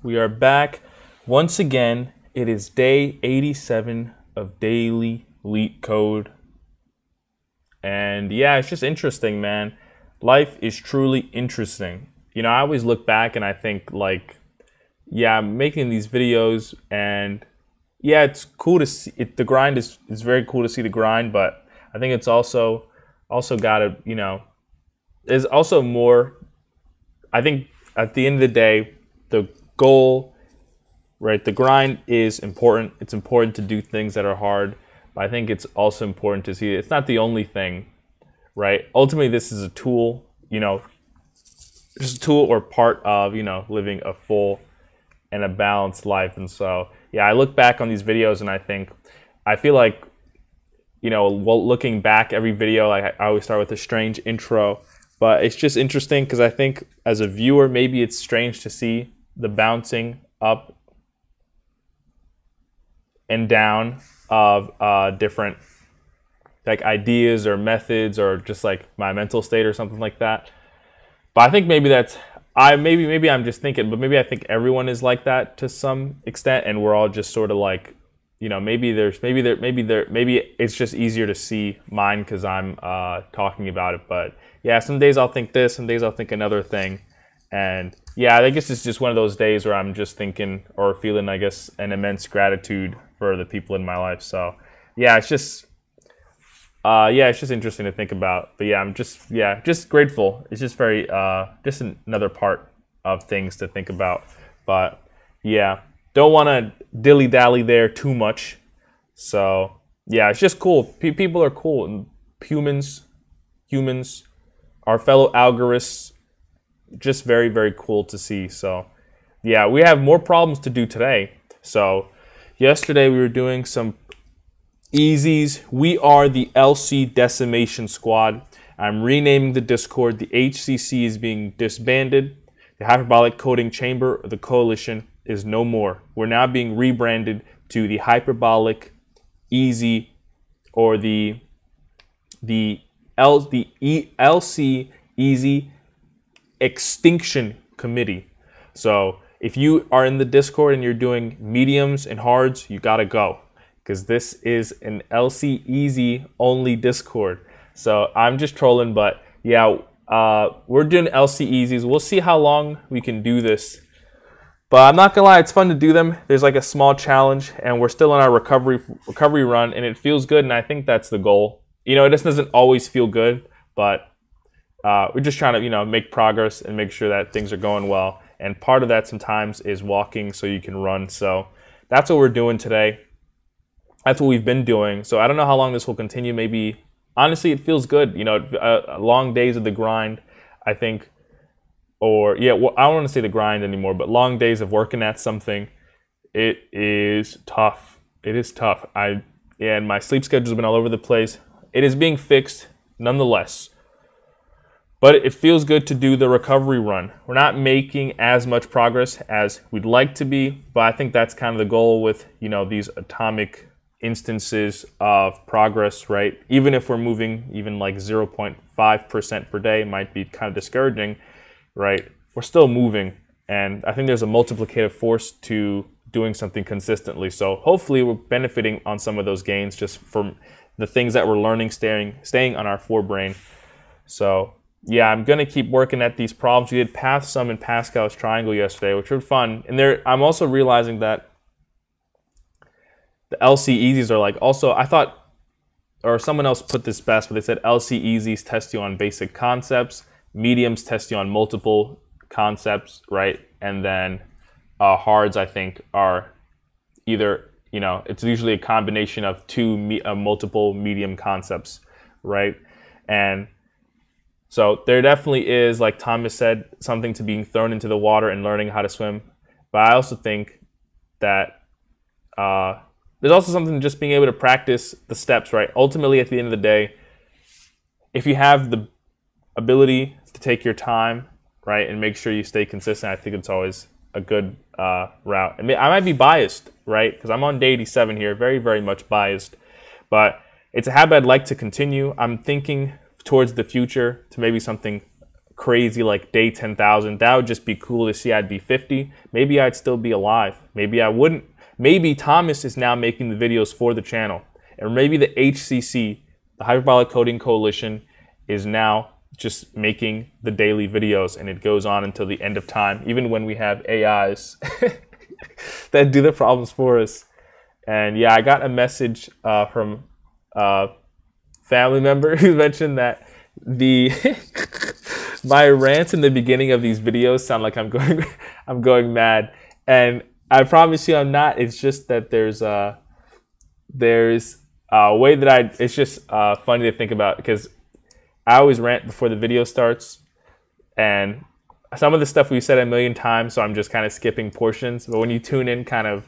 We are back once again. It is day 87 of daily LeetCode. And yeah, it's just interesting, man. Life is truly interesting. You know, I always look back and I think, like, yeah, I'm making these videos and yeah, it's cool to see it, the grind is, is very cool to see the grind, but I think it's also also got to, you know, there's also more. I think at the end of the day, the goal, right? The grind is important. It's important to do things that are hard, but I think it's also important to see it's not the only thing, right? Ultimately, this is a tool, you know, just a tool or part of, you know, living a full and a balanced life. And so, yeah, I look back on these videos and I think, I feel like, you know, looking back every video, like I always start with a strange intro, but it's just interesting because I think as a viewer, maybe it's strange to see the bouncing up and down of uh, different like ideas or methods or just like my mental state or something like that. But I think maybe that's I maybe maybe I'm just thinking, but maybe I think everyone is like that to some extent, and we're all just sort of like, you know, maybe there's maybe there maybe there maybe it's just easier to see mine because I'm uh, talking about it. But yeah, some days I'll think this, some days I'll think another thing, and yeah, I guess it's just one of those days where I'm just thinking or feeling, I guess, an immense gratitude for the people in my life. So, yeah, it's just, uh, yeah, it's just interesting to think about. But yeah, I'm just, yeah, just grateful. It's just very, uh, just another part of things to think about. But yeah, don't want to dilly dally there too much. So yeah, it's just cool. P- people are cool. Humans, humans, our fellow algorithms just very, very cool to see. So, yeah, we have more problems to do today. So, yesterday we were doing some easies. We are the LC Decimation Squad. I'm renaming the Discord. The HCC is being disbanded. The Hyperbolic Coding Chamber the Coalition is no more. We're now being rebranded to the Hyperbolic Easy or the the L the e, LC Easy extinction committee. So if you are in the Discord and you're doing mediums and hards, you gotta go because this is an LC Easy only Discord. So I'm just trolling, but yeah, uh, we're doing LC Easies. We'll see how long we can do this. But I'm not gonna lie, it's fun to do them. There's like a small challenge, and we're still in our recovery recovery run, and it feels good. And I think that's the goal. You know, it just doesn't always feel good, but uh, we're just trying to you know make progress and make sure that things are going well. And part of that sometimes is walking so you can run. So that's what we're doing today. That's what we've been doing. So I don't know how long this will continue. Maybe honestly, it feels good. You know, uh, long days of the grind. I think, or yeah, well, I don't want to say the grind anymore, but long days of working at something. It is tough. It is tough. I and my sleep schedule's been all over the place. It is being fixed nonetheless. But it feels good to do the recovery run. We're not making as much progress as we'd like to be, but I think that's kind of the goal with, you know, these atomic instances of progress, right? Even if we're moving even like 0.5% per day, might be kind of discouraging, right? We're still moving. And I think there's a multiplicative force to doing something consistently. So hopefully we're benefiting on some of those gains just from the things that we're learning, staying, staying on our forebrain. So yeah, I'm gonna keep working at these problems. We did path sum in Pascal's triangle yesterday, which were fun. And there, I'm also realizing that the LC easies are like also. I thought, or someone else put this best, but they said LC easies test you on basic concepts, mediums test you on multiple concepts, right? And then uh, hards, I think, are either you know it's usually a combination of two me- uh, multiple medium concepts, right? And so there definitely is, like Thomas said, something to being thrown into the water and learning how to swim. But I also think that uh, there's also something just being able to practice the steps, right? Ultimately, at the end of the day, if you have the ability to take your time, right, and make sure you stay consistent, I think it's always a good uh, route. I, mean, I might be biased, right, because I'm on day 87 here, very, very much biased. But it's a habit I'd like to continue. I'm thinking towards the future to maybe something crazy like day 10,000. That would just be cool to see. I'd be 50. Maybe I'd still be alive. Maybe I wouldn't. Maybe Thomas is now making the videos for the channel. And maybe the HCC, the Hyperbolic Coding Coalition, is now just making the daily videos and it goes on until the end of time, even when we have AIs that do the problems for us. And yeah, I got a message uh, from a family member who mentioned that the my rants in the beginning of these videos sound like I'm going I'm going mad, and I promise you I'm not. It's just that there's a there's a way that I. It's just uh, funny to think about because I always rant before the video starts, and some of the stuff we said a million times, so I'm just kind of skipping portions. But when you tune in, kind of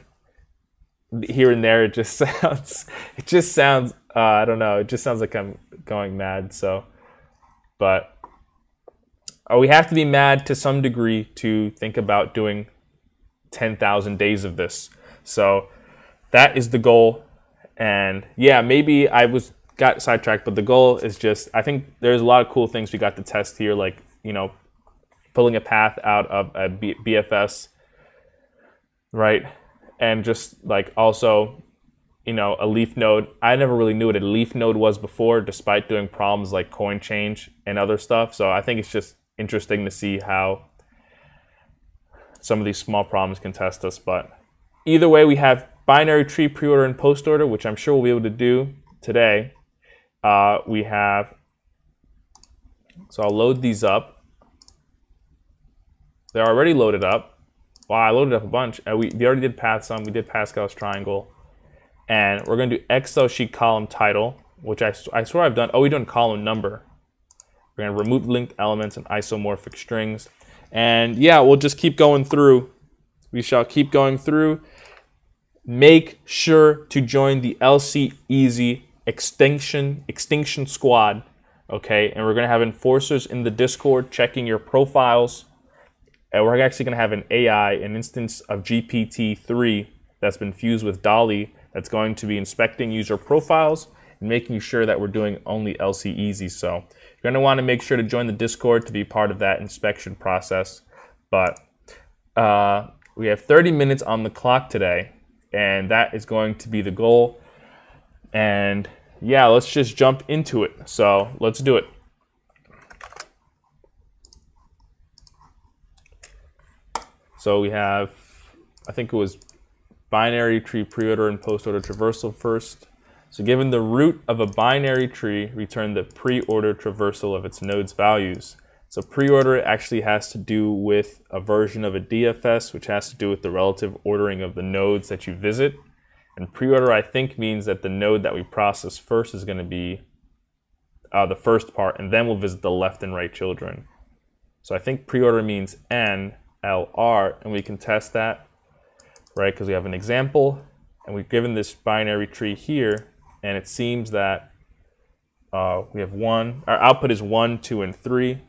here and there, it just sounds it just sounds uh, I don't know. It just sounds like I'm going mad. So, but uh, we have to be mad to some degree to think about doing 10,000 days of this. So that is the goal. And yeah, maybe I was got sidetracked, but the goal is just I think there's a lot of cool things we got to test here, like you know, pulling a path out of a B- BFS, right, and just like also, you know, a leaf node. I never really knew what a leaf node was before, despite doing problems like coin change and other stuff. So I think it's just interesting to see how some of these small problems can test us. But either way, we have binary tree pre-order and post-order, which I'm sure we'll be able to do today uh, we have, so I'll load these up. They're already loaded up. Wow, I loaded up a bunch. And we, we already did path sum, we did Pascal's triangle. And we're gonna do Excel sheet column title, which I, I swear I've done, oh, we done column number. We're gonna remove linked elements and isomorphic strings. And yeah, we'll just keep going through. We shall keep going through. Make sure to join the LC Easy extinction extinction squad okay and we're going to have enforcers in the discord checking your profiles and we're actually going to have an ai an instance of gpt-3 that's been fused with DALL-E that's going to be inspecting user profiles and making sure that we're doing only lc easy so you're going to want to make sure to join the discord to be part of that inspection process but uh, we have 30 minutes on the clock today and that is going to be the goal and yeah, let's just jump into it. So let's do it. So we have, I think it was binary tree pre-order and post-order traversal first. So given the root of a binary tree, return the pre-order traversal of its nodes values. So pre-order actually has to do with a version of a DFS, which has to do with the relative ordering of the nodes that you visit. And pre-order, I think, means that the node that we process first is going to be uh, the first part, and then we'll visit the left and right children. So I think pre-order means N, L, R, and we can test that, right? Because we have an example, and we've given this binary tree here, and it seems that uh, we have one, our output is one, two, and three.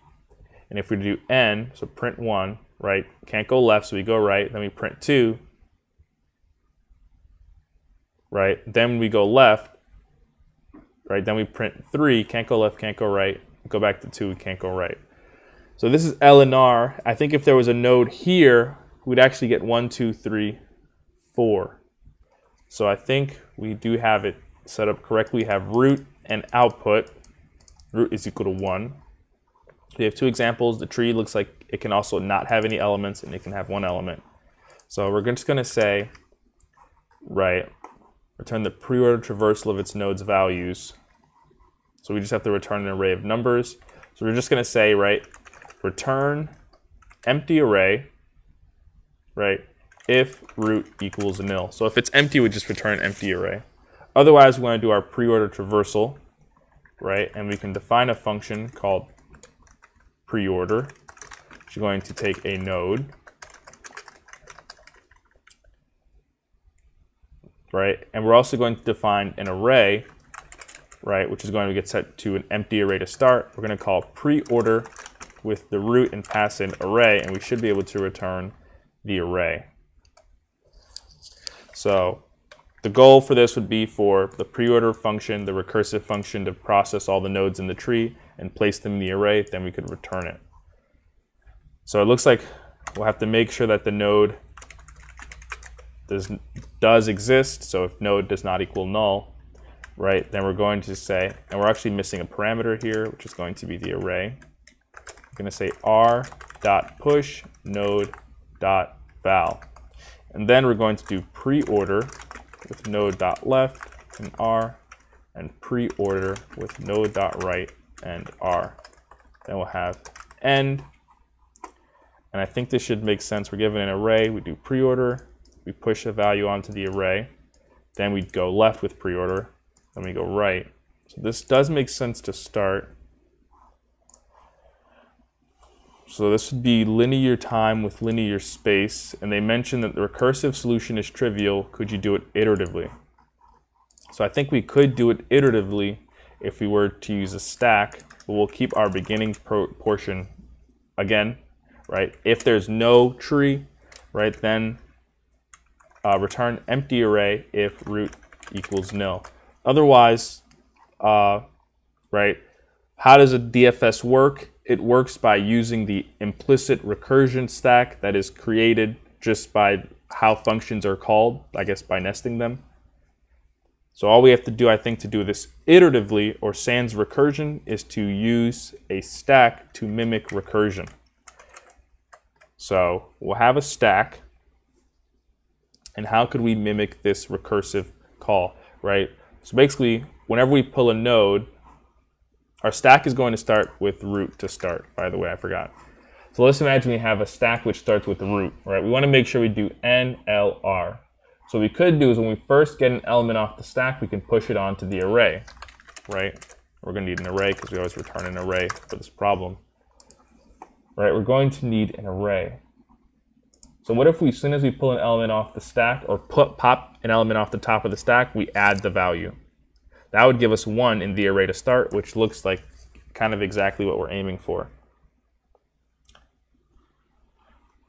And if we do N, so print one, right? Can't go left, so we go right. Then we print two, right? Then we go left, right? Then we print three, can't go left, can't go right. Go back to two, can't go right. So this is L and R. I think if there was a node here, we'd actually get one, two, three, four. So I think we do have it set up correctly. We have root and output. Root is equal to one. We have two examples. The tree looks like it can also not have any elements and it can have one element. So we're just gonna say, right, return the pre-order traversal of its node's values. So we just have to return an array of numbers. So we're just going to say, right, return empty array, right, if root equals nil. So if it's empty, we just return empty array. Otherwise, we want to do our pre-order traversal, right, and we can define a function called pre-order, which is going to take a node, right? And we're also going to define an array, right, which is going to get set to an empty array to start. We're going to call pre-order with the root and pass in array, and we should be able to return the array. So the goal for this would be for the pre-order function, the recursive function to process all the nodes in the tree and place them in the array, then we could return it. So it looks like we'll have to make sure that the node does, does exist. So if node does not equal null, right, then we're going to say, and we're actually missing a parameter here, which is going to be the array. We're going to say r dot push node dot val. And then we're going to do pre-order with node dot left and r, and pre-order with node dot right and r. Then we'll have end. And I think this should make sense. We're given an array. We do pre-order. We push a value onto the array. Then we go left with pre-order. Then we go right. So this does make sense to start. So this would be linear time with linear space. And they mentioned that the recursive solution is trivial. Could you do it iteratively? So I think we could do it iteratively if we were to use a stack, but we'll keep our beginning portion again, right? If there's no tree, right, then uh, return empty array if root equals nil. Otherwise, uh, right, how does a DFS work? It works by using the implicit recursion stack that is created just by how functions are called, I guess by nesting them. So all we have to do, I think, to do this iteratively or sans recursion is to use a stack to mimic recursion. So we'll have a stack. And how could we mimic this recursive call, right? So basically, whenever we pull a node, our stack is going to start with root to start, by the way, I forgot. So let's imagine we have a stack which starts with the root, right? We want to make sure we do NLR. So what we could do is when we first get an element off the stack, we can push it onto the array, right? We're going to need an array because we always return an array for this problem. Right, we're going to need an array. So what if we, as soon as we pull an element off the stack or put, pop an element off the top of the stack, we add the value. That would give us one in the array to start, which looks like kind of exactly what we're aiming for.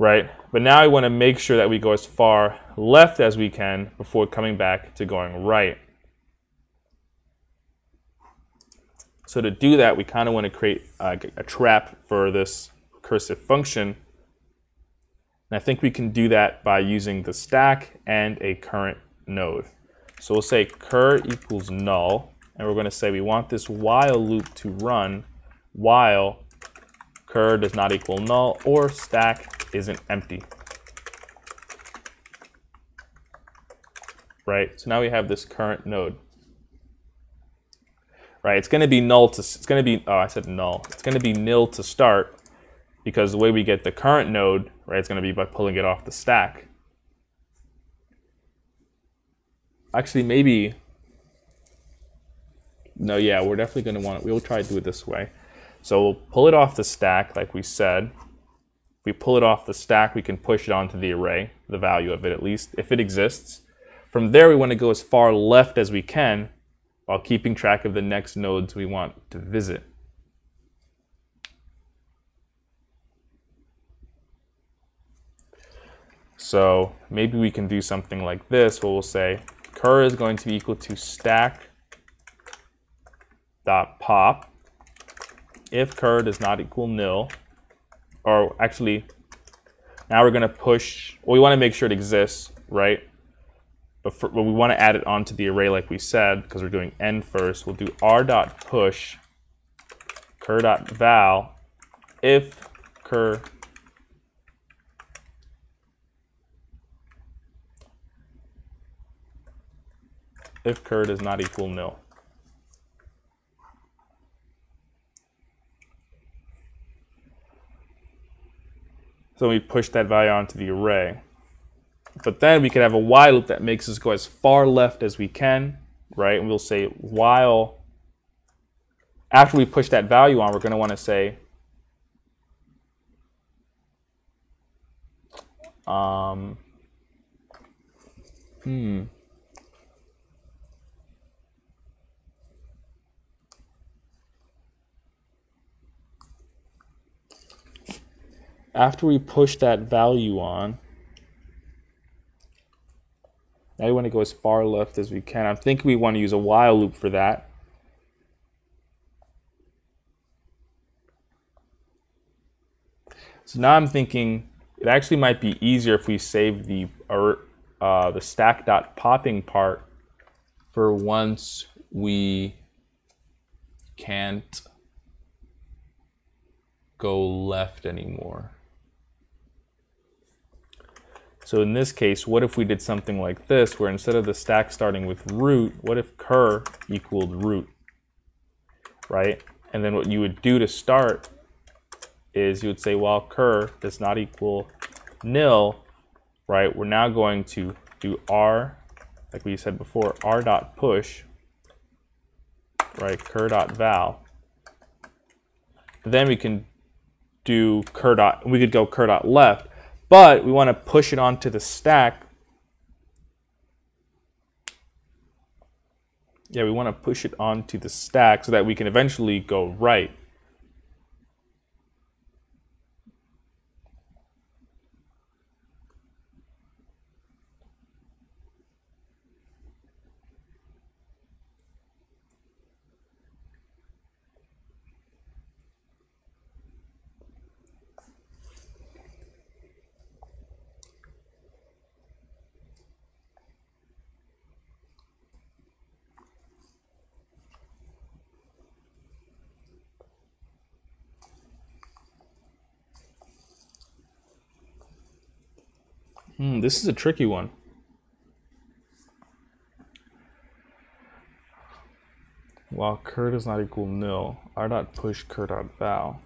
right? But now I want to make sure that we go as far left as we can before coming back to going right. So to do that, we kind of want to create a, a trap for this recursive function. And I think we can do that by using the stack and a current node. So we'll say cur equals null, and we're going to say we want this while loop to run while cur does not equal null or stack isn't empty. Right, so now we have this current node. Right, it's going to be null to, it's going to be, oh, I said null. It's going to be nil to start because the way we get the current node, right, it's going to be by pulling it off the stack. Actually, maybe, no, yeah, we're definitely going to want, we'll try to do it this way. So we'll pull it off the stack, like we said. If we pull it off the stack, we can push it onto the array, the value of it at least, if it exists. From there, we want to go as far left as we can while keeping track of the next nodes we want to visit. So maybe we can do something like this where we'll say cur is going to be equal to stack dot pop if cur does not equal nil, or actually, now we're going to push, well, we want to make sure it exists, right? But, for, we want to add it onto the array like we said, because we're doing n first. We'll do r dot push cur dot val if cur if cur does not equal nil. So we push that value onto the array. But then we could have a while loop that makes us go as far left as we can, right? And we'll say while, after we push that value on, we're going to want to say, um, hmm. After we push that value on, now we want to go as far left as we can. I'm thinking we want to use a while loop for that. So now I'm thinking it actually might be easier if we save the uh, the stack dot popping part for once we can't go left anymore. So in this case, what if we did something like this, where instead of the stack starting with root, what if cur equaled root, right? And then what you would do to start is you would say, well, cur does not equal nil, right? We're now going to do r, like we said before, r dot push, right, cur dot val. Then we can do cur dot, we could go cur dot left, but we want to push it onto the stack. Yeah, we want to push it onto the stack so that we can eventually go right. Hmm, this is a tricky one. While cur does not equal nil, r dot push cur dot val.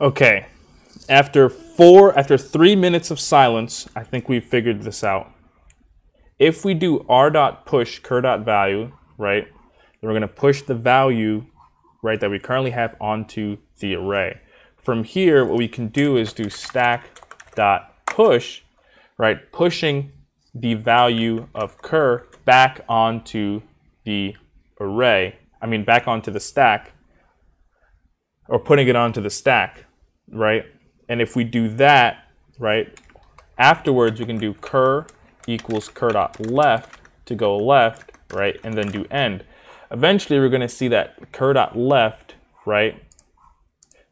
Okay, after four, after three minutes of silence, I think we've figured this out. If we do r dot push cur dot value, right, then we're going to push the value, right, that we currently have onto the array. From here, what we can do is do stack dot push, right, pushing the value of cur back onto the array, I mean back onto the stack, or putting it onto the stack, right? And if we do that, right, afterwards we can do cur equals cur dot left to go left, right, and then do end. Eventually we're going to see that cur dot left, right,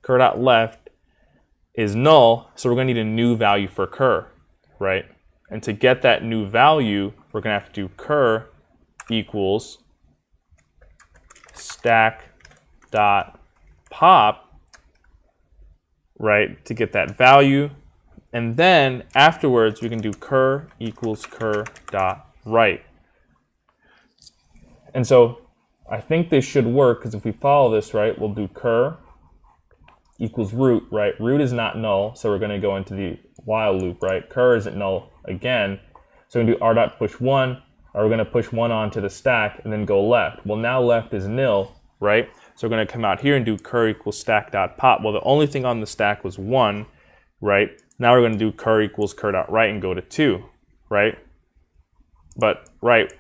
cur dot left is null, so we're going to need a new value for cur, right? And to get that new value, we're going to have to do cur equals stack dot pop, right, to get that value. And then afterwards, we can do cur equals cur dot right. And so I think this should work because if we follow this, right, we'll do cur equals root, right? Root is not null, so we're going to go into the while loop, right? Cur isn't null again. So to do r dot push 1, or we're going to push 1 onto the stack and then go left. Well, now left is nil, right? So we're going to come out here and do cur equals stack dot pop. Well, the only thing on the stack was 1, right? Now we're going to do cur equals cur dot right and go to 2, right? But, right,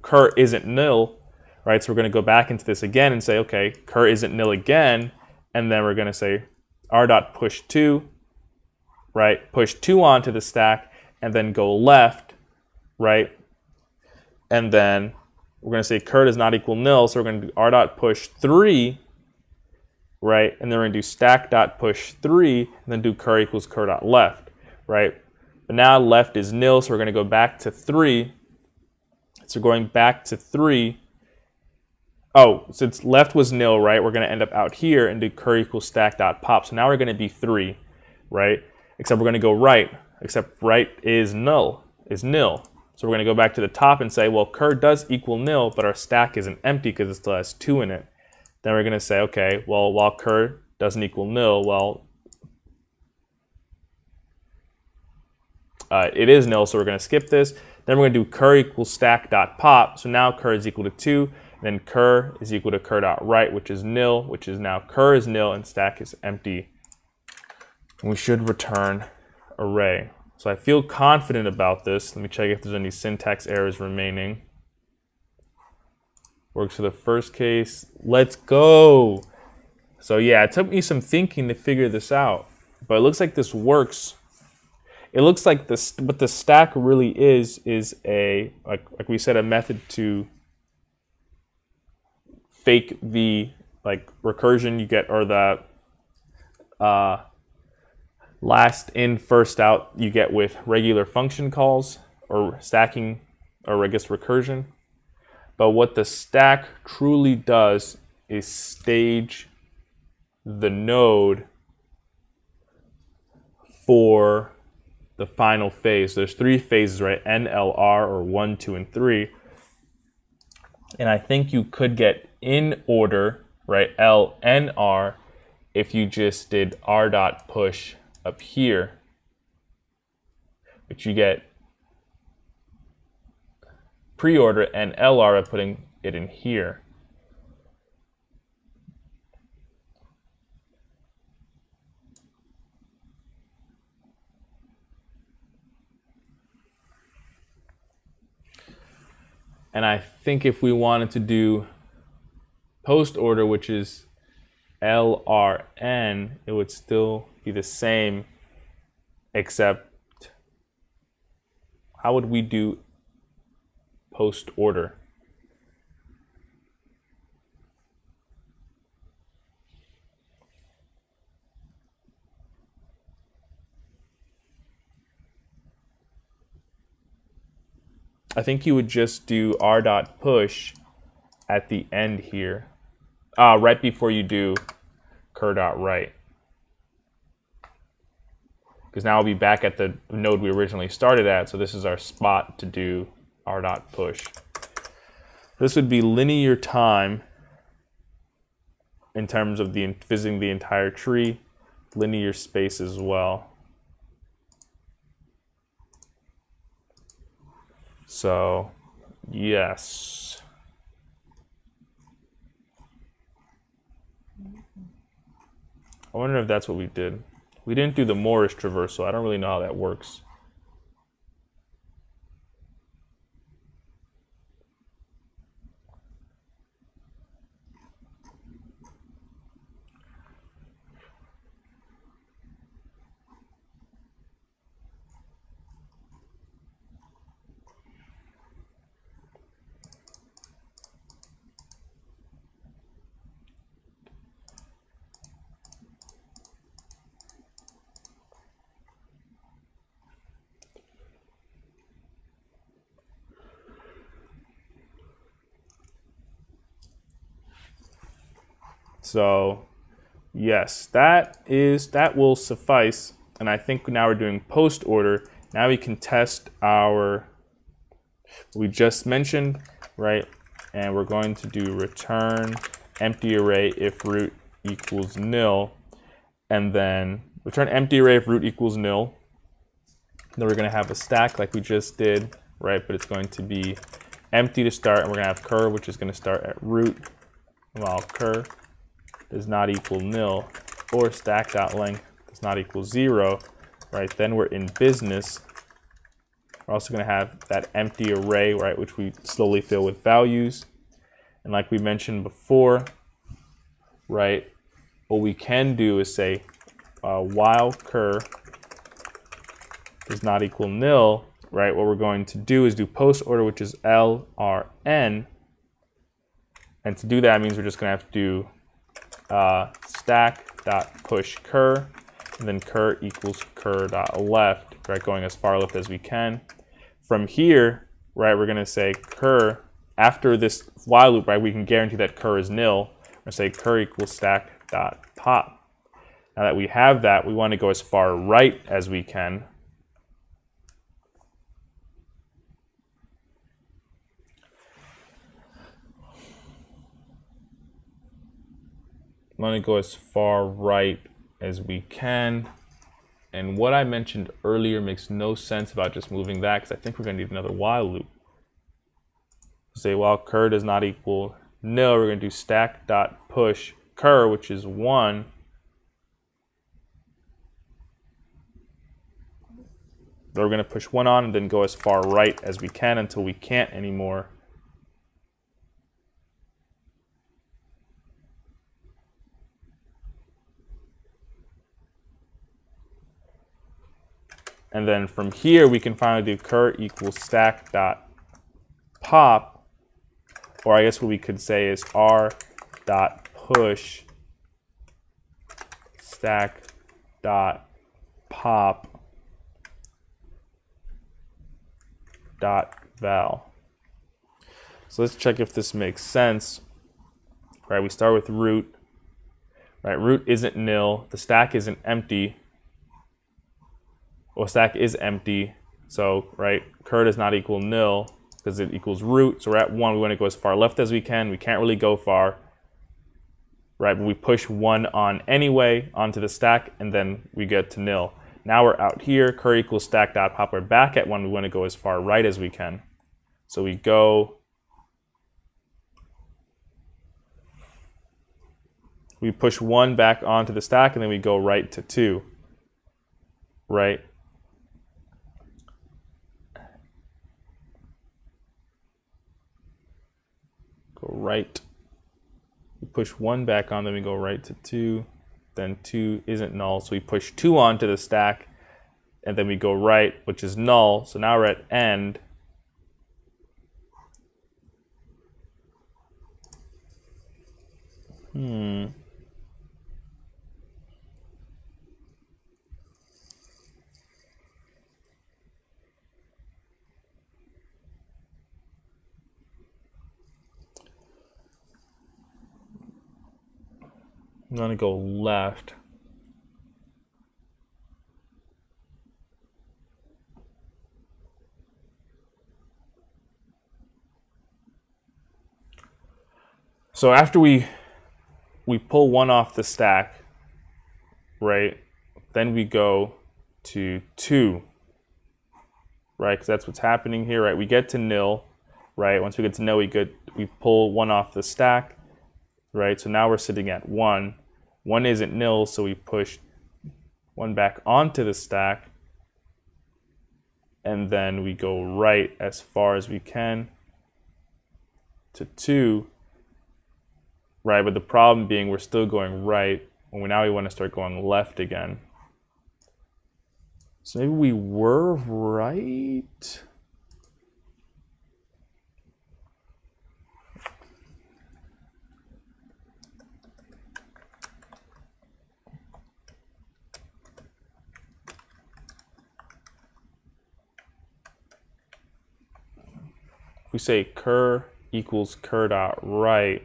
cur isn't nil, right? So we're going to go back into this again and say, okay, cur isn't nil again, and then we're going to say r dot push 2, right? Push 2 onto the stack, and then go left, right? And then we're going to say cur does not equal nil, so we're going to do r dot push 3, right? And then we're going to do stack dot push 3, and then do cur equals cur dot left, right? But now left is nil, so we're going to go back to 3. So going back to 3, oh, since left was nil, right, we're going to end up out here and do cur equals stack dot pop. So now we're going to be 3, right? Except we're going to go right, except right is null, is nil. So we're going to go back to the top and say, well, cur does equal nil, but our stack isn't empty because it still has 2 in it. Then we're going to say, okay, well, while cur doesn't equal nil, well, uh, it is nil, so we're going to skip this. Then we're going to do cur equals stack dot pop. So now cur is equal to 2. Then cur is equal to cur dot which is nil, which is now cur is nil and stack is empty. And we should return array. So I feel confident about this. Let me check if there's any syntax errors remaining. Works for the first case. Let's go. So yeah, it took me some thinking to figure this out. But it looks like this works. It looks like this, what the stack really is, is a, like, like we said, a method to fake the like recursion you get or the uh, last in first out you get with regular function calls or stacking or I guess recursion. But what the stack truly does is stage the node for the final phase. There's three phases, right? NLR or one, two, and three. And I think you could get in order, right, L and R, if you just did R dot push up here, but you get pre-order and LR by putting it in here. And I think if we wanted to do post order, which is LRN, it would still be the same, except how would we do post order? I think you would just do r dot push at the end here uh, right before you do cur dot right. Because now I'll be back at the node we originally started at, so this is our spot to do r dot push. This would be linear time in terms of the visiting the entire tree, linear space as well. So, yes. I wonder if that's what we did. We didn't do the Morris traversal. I don't really know how that works. So yes, that is that will suffice. And I think now we're doing post order. Now we can test our we just mentioned, right? And we're going to do return empty array if root equals nil. And then return empty array if root equals nil. Then we're going to have a stack like we just did, right? But it's going to be empty to start. And we're going to have cur, which is going to start at root while cur does not equal nil or stack dot length does not equal zero, right, then we're in business. We're also going to have that empty array, right, which we slowly fill with values. And like we mentioned before, right, what we can do is say uh, while cur does not equal nil, right, what we're going to do is do post order, which is LRN. And to do that means we're just going to have to do uh, stack dot push cur, and then cur equals cur dot left, right, going as far left as we can. From here, right, we're gonna say cur, after this while loop, right, we can guarantee that cur is nil. We're gonna say cur equals stack dot pop. Now that we have that, we wanna go as far right as we can. I'm going to go as far right as we can. And what I mentioned earlier makes no sense about just moving that because I think we're going to need another while loop. Say while cur does not equal nil, we're going to do stack dot push cur, which is 1. We're going to push 1 on and then go as far right as we can until we can't anymore. And then from here, we can finally do cur equals stack dot pop, or I guess what we could say is r dot push stack dot pop dot val. So let's check if this makes sense. Right, we start with root. Right, root isn't nil, the stack isn't empty, well, stack is empty. So, right, cur does not equal nil because it equals root. So we're at one. We want to go as far left as we can. We can't really go far. Right, but we push one on anyway onto the stack, and then we get to nil. Now we're out here. Cur equals stack dot pop. We're back at one. We want to go as far right as we can. So we go. We push one back onto the stack, and then we go right to two. Right. Go right. We push one back on, then we go right to two. Then two isn't null, so we push two onto the stack, and then we go right, which is null. So now we're at end. Hmm. I'm going to go left. So after we we pull one off the stack, right? Then we go to 2, right? Because that's what's happening here, right? We get to nil, right? Once we get to nil, we, get, we pull 1 off the stack, right? So now we're sitting at 1. 1 isn't nil, so we push 1 back onto the stack. And then we go right as far as we can to 2 right? But the problem being we're still going right when we now we want to start going left again. So maybe we were right. We say cur equals cur dot right,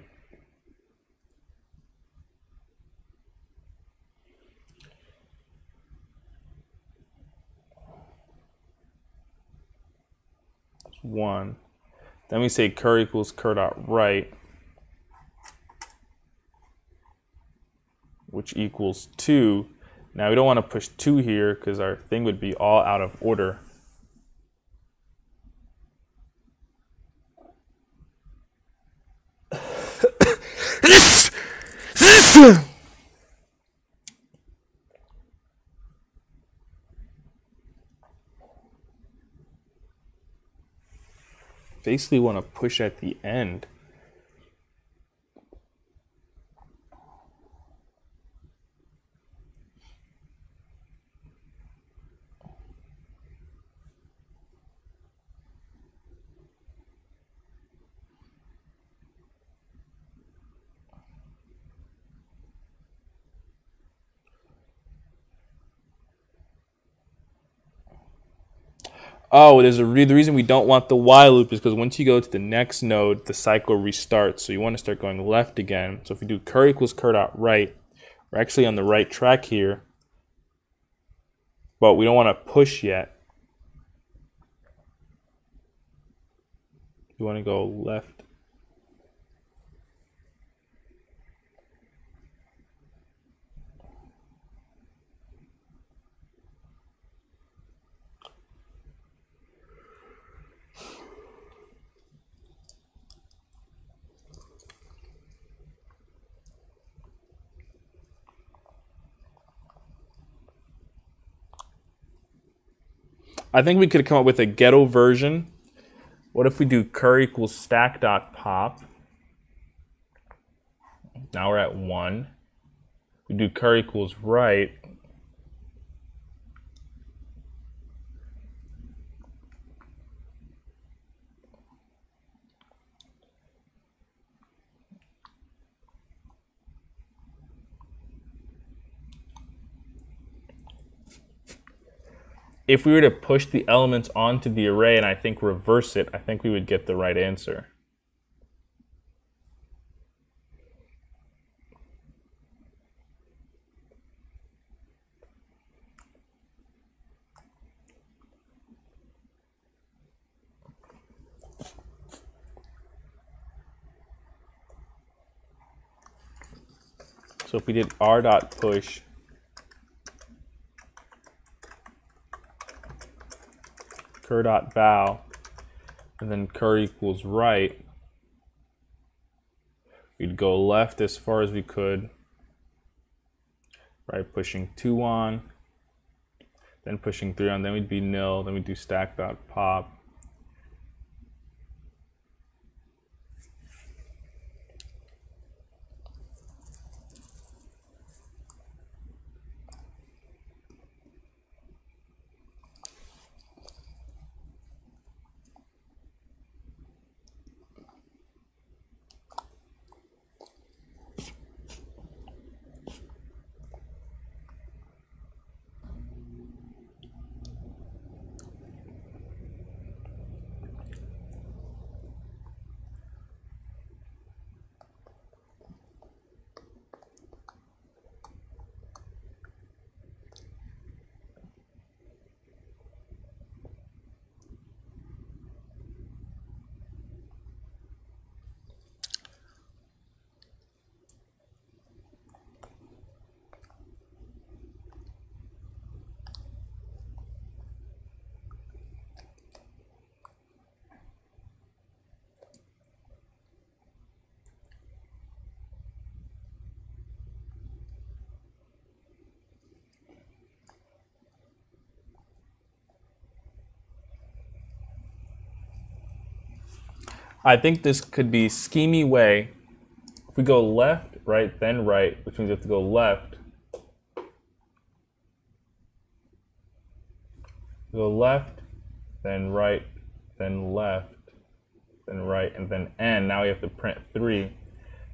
one. Then we say cur equals cur dot right, which equals two. Now we don't want to push two here because our thing would be all out of order. Basically want to push at the end. Oh, there's a re- the reason we don't want the while loop is because once you go to the next node, the cycle restarts. So you want to start going left again. So if we do cur equals cur dot right, we're actually on the right track here, but we don't want to push yet. You want to go left I think we could come up with a ghetto version. What if we do cur equals stack dot pop? Now we're at one. We do cur equals right. If we were to push the elements onto the array and I think reverse it, I think we would get the right answer. So if we did r dot push cur dot val, and then cur equals right, we'd go left as far as we could, right, pushing 2 on, then pushing 3 on, then we'd be nil, then we'd do stack dot pop, I think this could be schemy way. If we go left, right, then right, which means we have to go left. Go left, then right, then left, then right, and then n. Now we have to print 3. I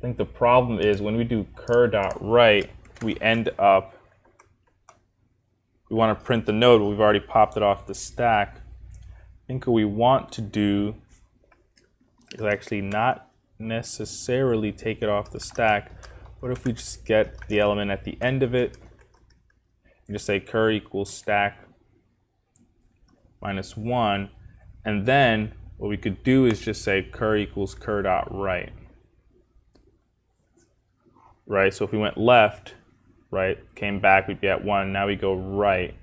think the problem is when we do cur dot right, we end up, we want to print the node, but we've already popped it off the stack. I think we want to do is actually not necessarily take it off the stack. What if we just get the element at the end of it and just say cur equals stack minus 1. And then what we could do is just say cur equals cur dot right. Right, so if we went left, right, came back, we'd be at 1. Now we go right.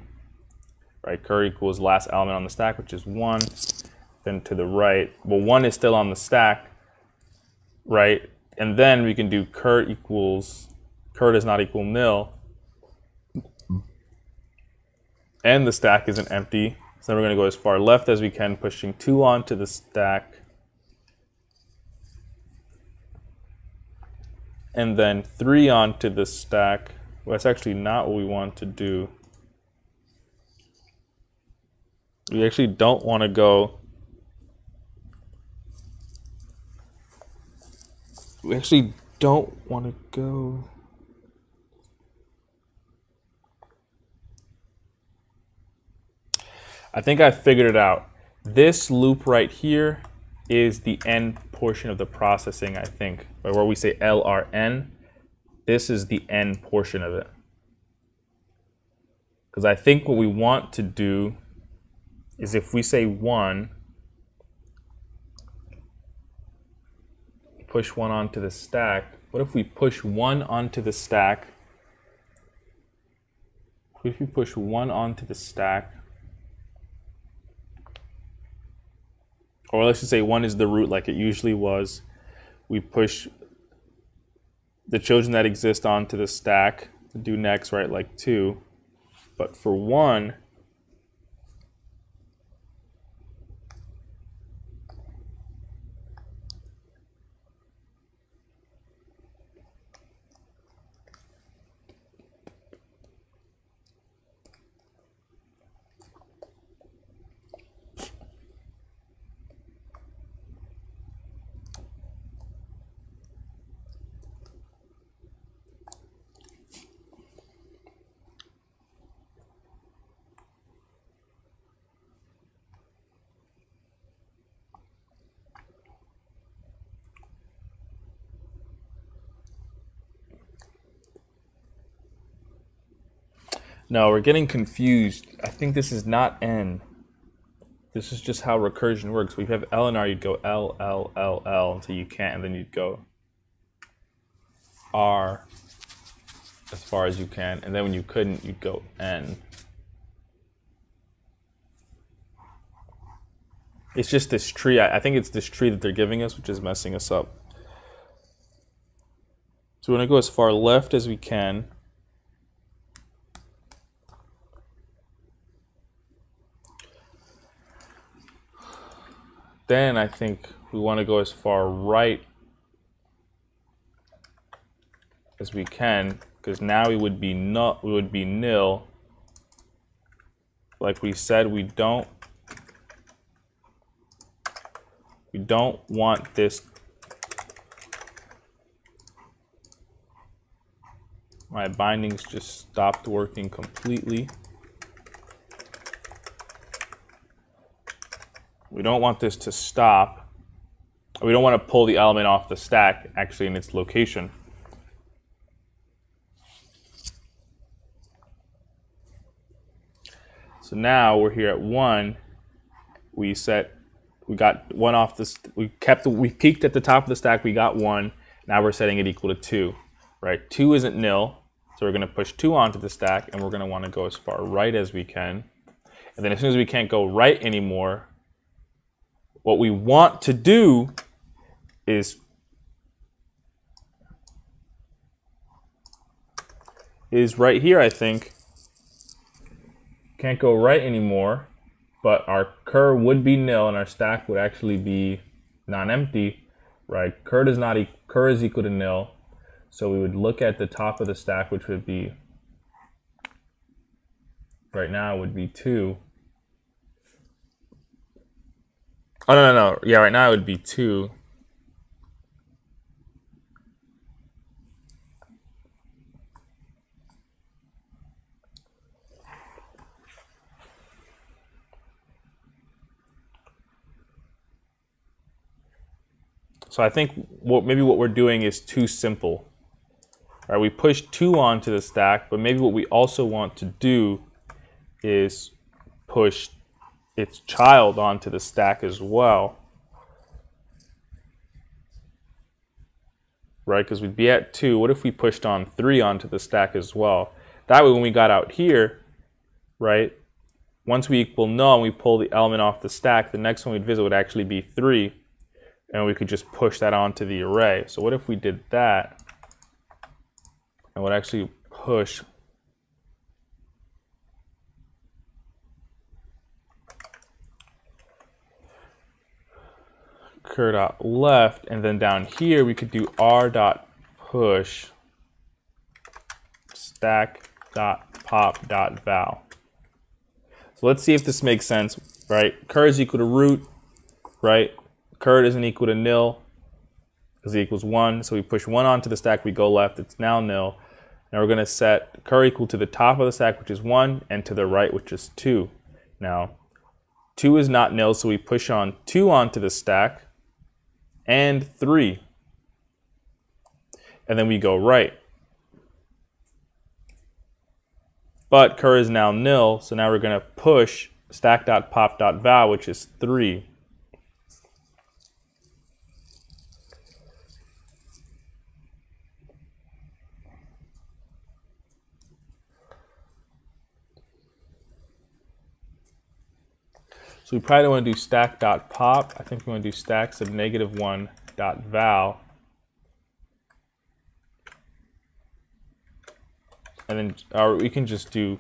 Right, cur equals last element on the stack, which is 1 then to the right. Well, 1 is still on the stack, right? And then we can do cur equals, cur does not equal nil. And the stack isn't empty. So then we're going to go as far left as we can, pushing 2 onto the stack. And then 3 onto the stack. Well, that's actually not what we want to do. We actually don't want to go we actually don't want to go. I think I figured it out. This loop right here is the end portion of the processing, I think, where we say LRN. This is the end portion of it. Because I think what we want to do is if we say 1, push one onto the stack. What if we push one onto the stack? What if we push one onto the stack? Or let's just say one is the root like it usually was. We push the children that exist onto the stack to do next, right, like two. But for one, No, we're getting confused. I think this is not N. This is just how recursion works. We have L and R, you'd go L, L, L, L until you can't, and then you'd go R as far as you can, and then when you couldn't, you'd go N. It's just this tree. I think it's this tree that they're giving us, which is messing us up. So we're going to go as far left as we can. Then I think we want to go as far right as we can because now we would be not we would be nil. Like we said we don't we don't want this my bindings just stopped working completely We don't want this to stop. We don't want to pull the element off the stack actually in its location. So now we're here at one. We set, we got one off this, we kept, we peeked at the top of the stack, we got one. Now we're setting it equal to two, right? Two isn't nil, so we're gonna push two onto the stack and we're gonna wanna go as far right as we can. And then as soon as we can't go right anymore, what we want to do is is right here, I think. Can't go right anymore, but our cur would be nil and our stack would actually be non-empty, right? Cur is not e cur is equal to nil. So we would look at the top of the stack, which would be right now would be two. Oh no no no yeah right now it would be two. So I think what maybe what we're doing is too simple. All right, we push two onto the stack, but maybe what we also want to do is push its child onto the stack as well. Right, because we'd be at two. What if we pushed on three onto the stack as well? That way when we got out here, right, once we equal null and we pull the element off the stack, the next one we'd visit would actually be three and we could just push that onto the array. So what if we did that and would actually push cur dot left, and then down here we could do r dot push stack dot pop dot val. So let's see if this makes sense, right? Cur is equal to root, right? Cur isn't equal to nil because equals 1. So we push 1 onto the stack, we go left, it's now nil. Now we're going to set cur equal to the top of the stack, which is 1, and to the right, which is 2. Now, 2 is not nil, so we push on 2 onto the stack, and 3. And then we go right. But cur is now nil, so now we're going to push stack.pop.val, which is 3. So we probably don't want to do stack.pop. I think we want to do stacks of negative one dot val. And then or we can just do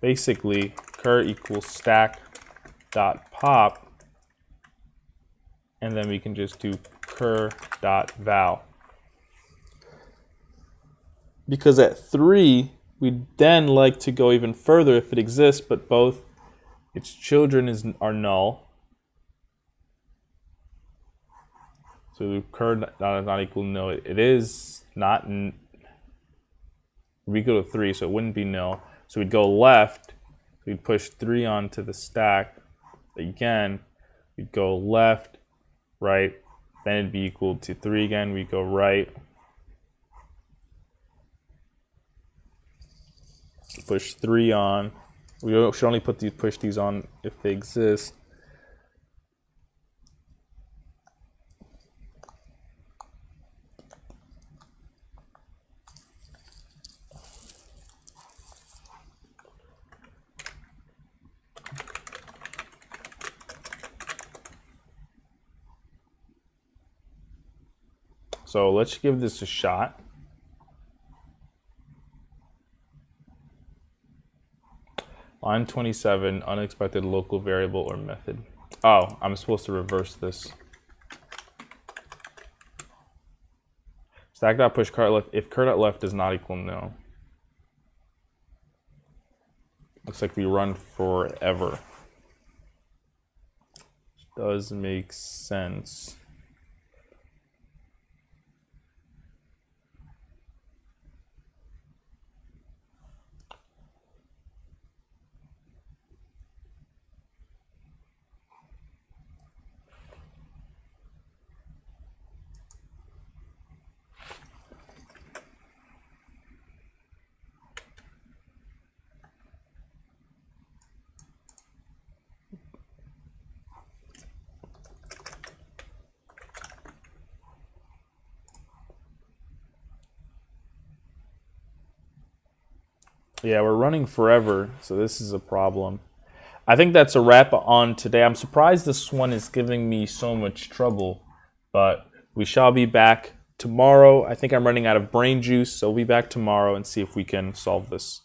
basically cur equals stack dot pop. And then we can just do cur dot val. Because at three, we'd then like to go even further if it exists, but both its children is are null. So the current not not equal to. It, is not. we go to three, so it wouldn't be nil. So we'd go left. We'd push three onto the stack. Again, we'd go left, right. Then it'd be equal to three again. We go right. Push three on. We should only put these push these on if they exist. So let's give this a shot. Line 27, unexpected local variable or method. Oh, I'm supposed to reverse this. Stack dot push cart left if cur dot left does not equal no. Looks like we run forever. Does make sense. Yeah, we're running forever, so this is a problem. I think that's a wrap on today. I'm surprised this one is giving me so much trouble, but we shall be back tomorrow. I think I'm running out of brain juice, so we'll be back tomorrow and see if we can solve this.